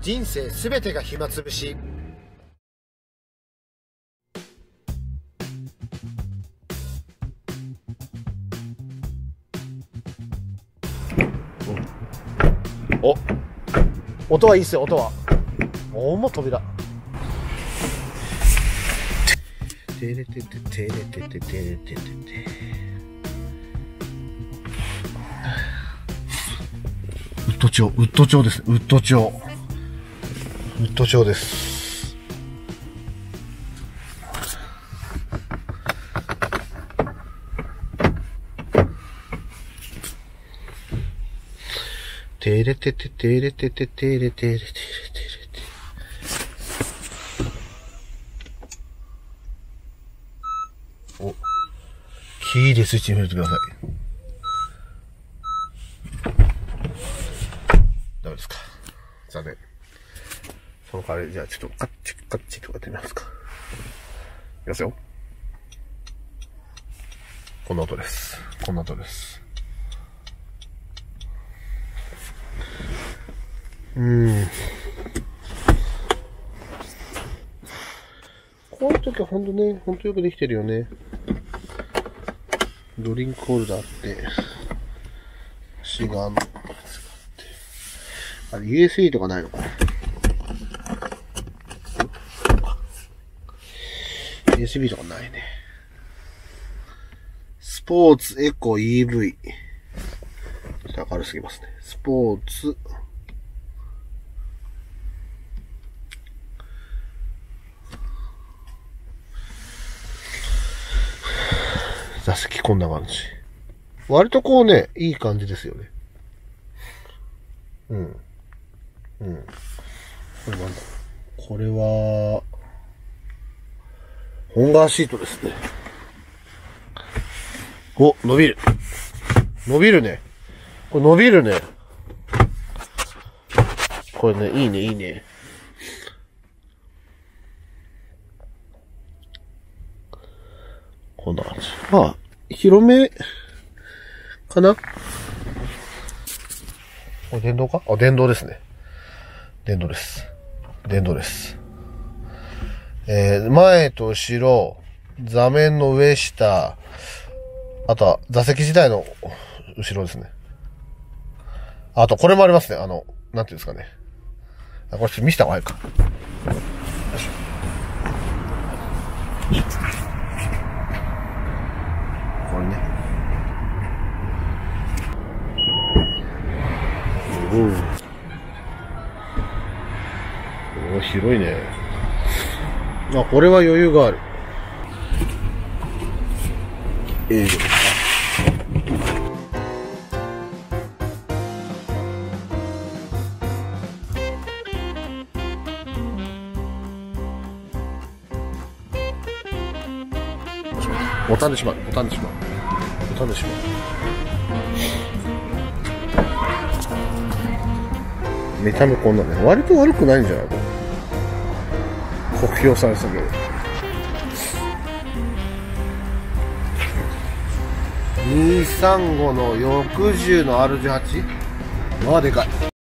人生すべてが暇つぶしお音はいいっすよ音はおも扉てれてててれてててれててウッド町、ウッド町です。ウッド町。ウッド町です。てれてててれてててれてれてれてれて。お、キーでスイッチに触れてください。ダメですか。残念。その代わり、じゃあちょっとカッチカッチとかってみますか？いきますよ。こんな音です。こんな音です。うん。こういう時はほんとね、ほんとよくできてるよね。ドリンクホルダーって、シガーの、あれ、USB とかないのかな？?USB とかないね。スポーツエコ EV。ちょっと明るすぎますね。スポーツ。座席こんな感じ。割とこうね、いい感じですよね。うん。うん。これなんだこれは、ホンガーシートですね。お、伸びる。伸びるね。これ伸びるね。これね、いいね、いいね。こんな感じ。まあ、広め、かなこれ電動か？あ、電動ですね。電動です。電動です。えー、前と後ろ、座面の上下、あとは座席自体の後ろですね。あと、これもありますね。あの、なんていうんですかね。あこれちょっと見せた方がいいか。これね。おお広いね。あ、これは余裕がある。ええボタンでしまう、ボタンでしまう。ボタンでしまう。見た目こんなね。割と悪くないんじゃない？の酷評されてたけど。235の60の R18? まあでかい。